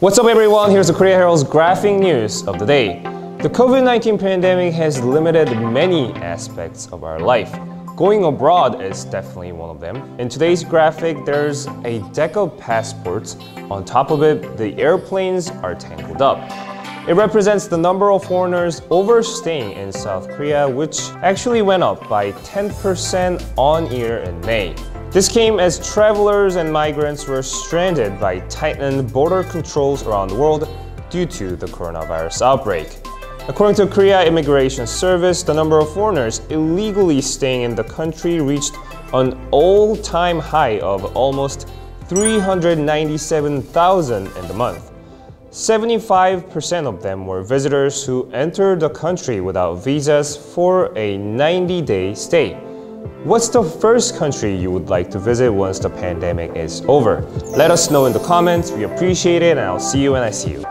What's up everyone? Here's the Korea Herald's graphic news of the day. The COVID-19 pandemic has limited many aspects of our life. Going abroad is definitely one of them. In today's graphic, there's a deck of passports. On top of it, the airplanes are tangled up. It represents the number of foreigners overstaying in South Korea, which actually went up by 10% on year in May. This came as travelers and migrants were stranded by tightened border controls around the world due to the coronavirus outbreak. According to Korea Immigration Service, the number of foreigners illegally staying in the country reached an all-time high of almost 397,000 in the month. 75% of them were visitors who entered the country without visas for a 90-day stay. What's the first country you would like to visit once the pandemic is over? Let us know in the comments. We appreciate it and I'll see you when I see you.